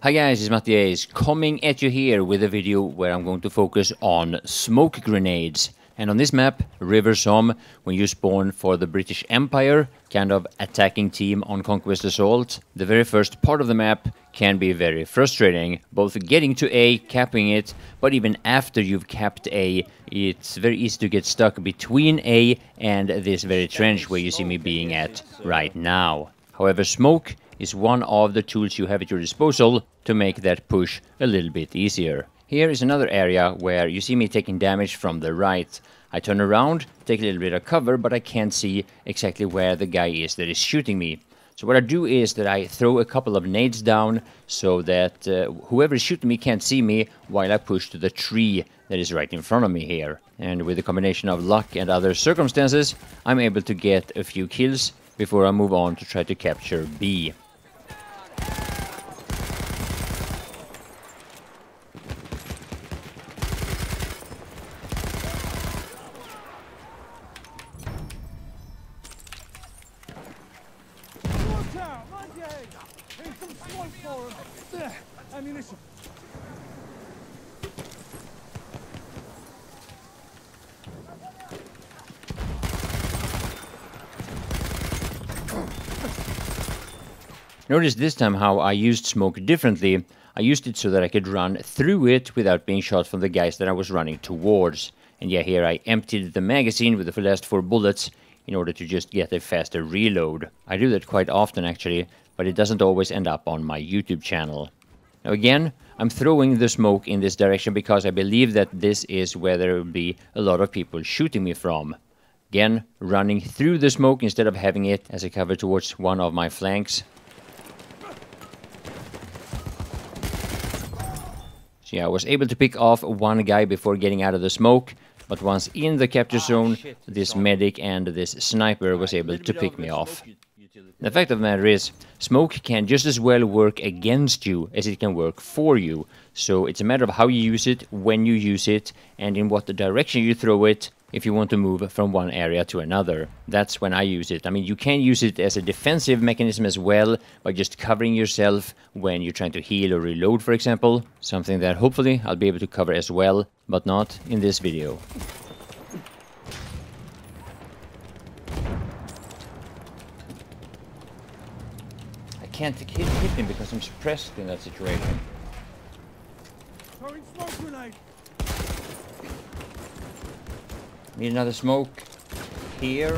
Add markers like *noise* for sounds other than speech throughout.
Hi guys, it's Mattias coming at you here with a video where I'm going to focus on smoke grenades. And on this map, River Somme, when you spawn for the British Empire, kind of attacking team on Conquest Assault, the very first part of the map can be very frustrating, both getting to A, capping it, but even after you've capped A, it's very easy to get stuck between A and this very trench where you see me being at right now. However, smoke is one of the tools you have at your disposal to make that push a little bit easier. Here is another area where you see me taking damage from the right. I turn around, take a little bit of cover, but I can't see exactly where the guy is that is shooting me. So what I do is that I throw a couple of nades down so that uh, whoever is shooting me can't see me while I push to the tree that is right in front of me here. And with a combination of luck and other circumstances, I'm able to get a few kills before I move on to try to capture B. ammunition. Notice this time how I used smoke differently. I used it so that I could run through it without being shot from the guys that I was running towards. And yeah, here I emptied the magazine with the last four bullets in order to just get a faster reload. I do that quite often actually, but it doesn't always end up on my YouTube channel. Now again, I'm throwing the smoke in this direction because I believe that this is where there will be a lot of people shooting me from. Again, running through the smoke instead of having it as a cover towards one of my flanks. So yeah, I was able to pick off one guy before getting out of the smoke, but once in the capture ah, zone, this medic and this sniper was able to pick me off. The fact of the matter is, smoke can just as well work against you as it can work for you. So it's a matter of how you use it, when you use it, and in what direction you throw it, if you want to move from one area to another. That's when I use it. I mean, you can use it as a defensive mechanism as well, by just covering yourself when you're trying to heal or reload, for example. Something that hopefully I'll be able to cover as well, but not in this video. Can't hit, hit him because I'm suppressed in that situation. Throwing smoke grenade! Need another smoke here,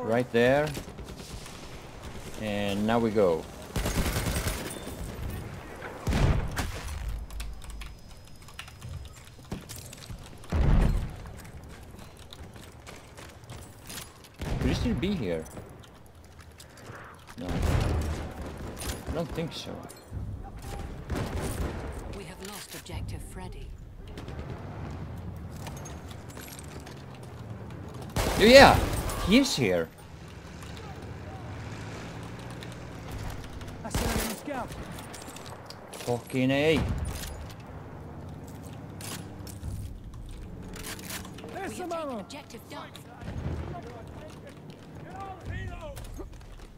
right there. And now we go. Could he still be here? No. I don't think so. We have lost objective Freddy. Oh, yeah, he is here. Fucking A.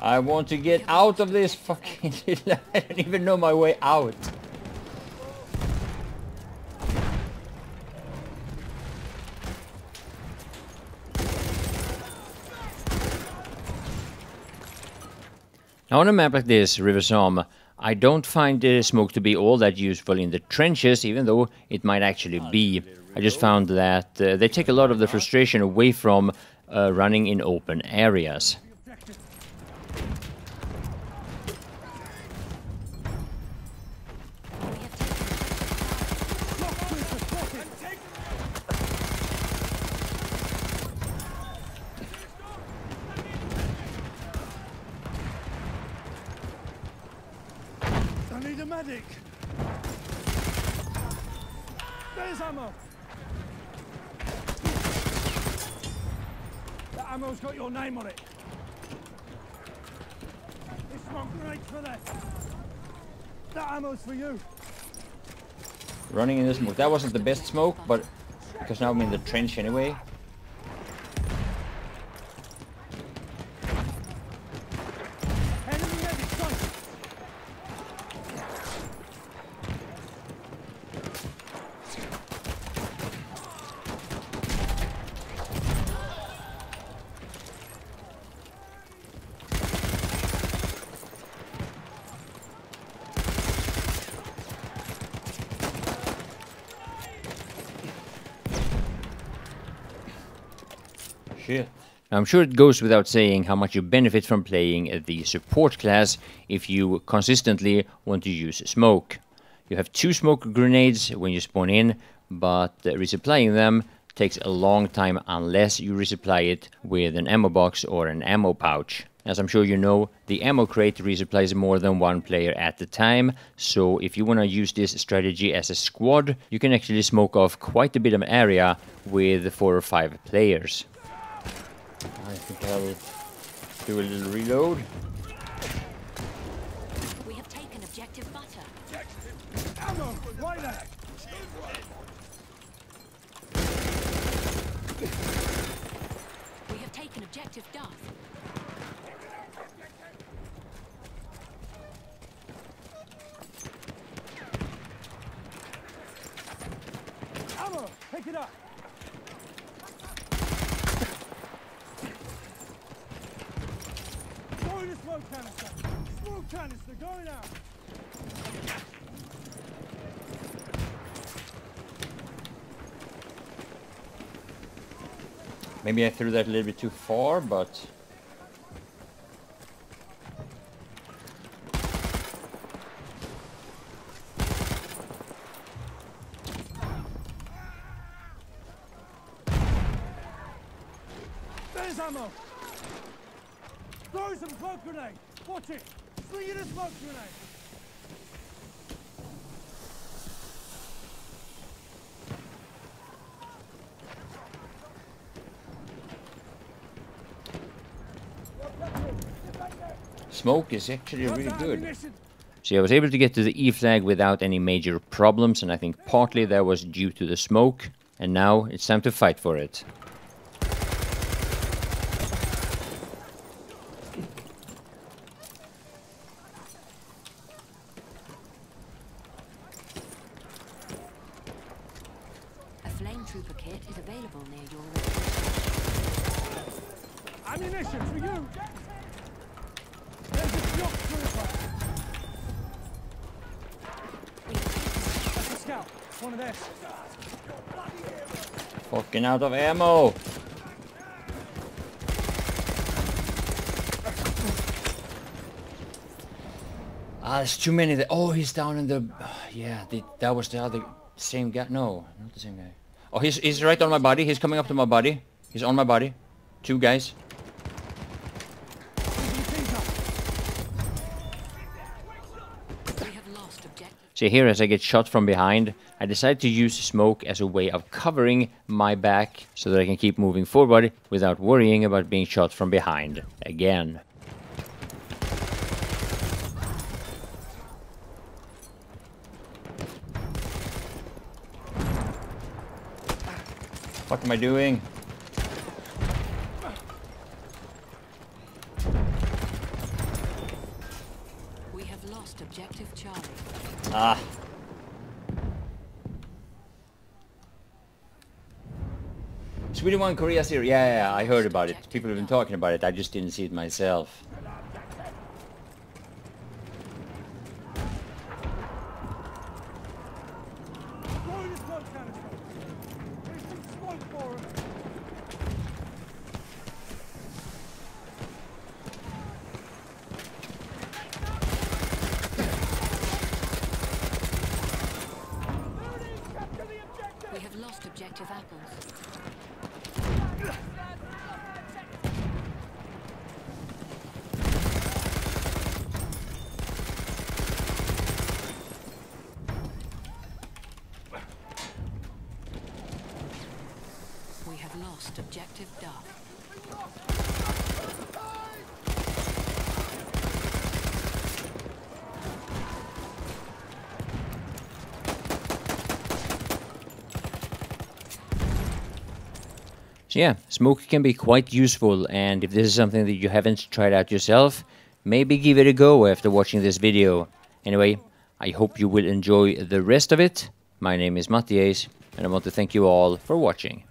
I want to get out of this fucking... *laughs* I don't even know my way out. Now on a map like this, River Somme, I don't find the smoke to be all that useful in the trenches, even though it might actually be. I just found that uh, they take a lot of the frustration away from uh, running in open areas. Medic! There's ammo! That ammo's got your name on it. This smoke great for that. That ammo's for you. Running in this smoke. That wasn't the best smoke, but because now I'm in the trench anyway. I'm sure it goes without saying how much you benefit from playing the support class if you consistently want to use smoke. You have two smoke grenades when you spawn in, but uh, resupplying them takes a long time unless you resupply it with an ammo box or an ammo pouch. As I'm sure you know, the ammo crate resupplies more than one player at a time, so if you want to use this strategy as a squad, you can actually smoke off quite a bit of area with four or five players. I think I'll do a little reload. We have taken objective butter. Ammo! Right there! We have taken objective Duff. Ammo! Pick it up! Throwing a smoke canister! Canister going out! Maybe I threw that a little bit too far, but... There's ammo! Throw some smoke grenade! Watch it! Sling it a smoke grenade! Smoke is actually really good. See, I was able to get to the E flag without any major problems, and I think partly that was due to the smoke. And now it's time to fight for it. Flame trooper kit is available near your location. Ammunition for you! There's a shock trooper! That's a scout. One of theirs. Fucking out of ammo! Ah, there's too many there. Oh, he's down in the... *sighs* Yeah, the, that was the other... Same guy. No, not the same guy. Oh, he's, he's right on my body. He's coming up to my body. He's on my body. Two guys. So here, as I get shot from behind, I decide to use smoke as a way of covering my back so that I can keep moving forward without worrying about being shot from behind again. What am I doing? We have lost objective Charlie. Ah. Sweden won Korea series. Yeah, yeah, yeah, I heard about it. People have been talking about it. I just didn't see it myself. Throwing a smoke canister. There's some smoke for him. We have lost objective. We have lost objective Duff. So yeah, smoke can be quite useful and if this is something that you haven't tried out yourself, maybe give it a go after watching this video. Anyway, I hope you will enjoy the rest of it. My name is Mattias and I want to thank you all for watching.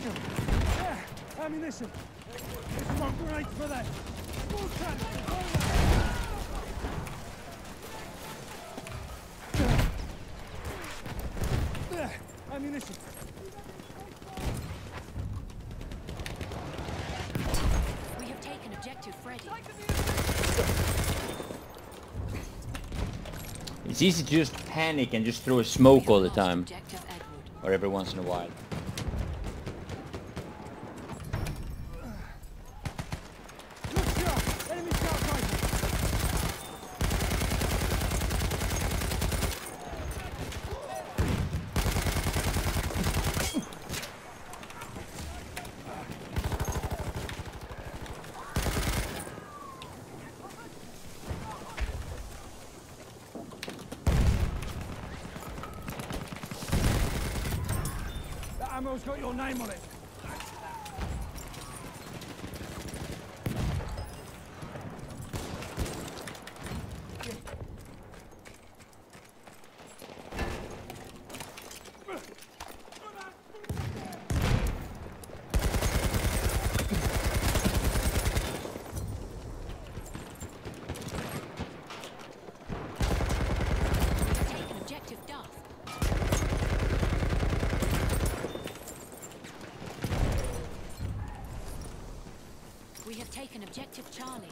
There! Ammunition! There's smoke grenades for that! Smoke canister! going out. There! Ammunition! Objective Freddy. It's easy to just panic and just throw a smoke all the time, or every once in a while. Good shot! Enemy scout rifle! That ammo's got your name on it. Taken Objective Duff. We have taken Objective Charlie.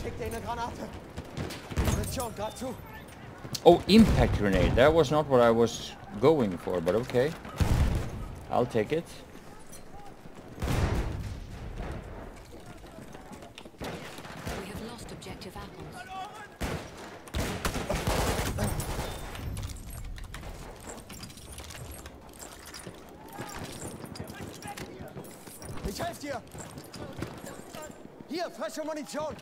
Schick eine Granate. Munition, greif zu. Oh, impact grenade. That was not what I was going for, but okay. I'll take it. Ich helf dir. Hier, frische Munition.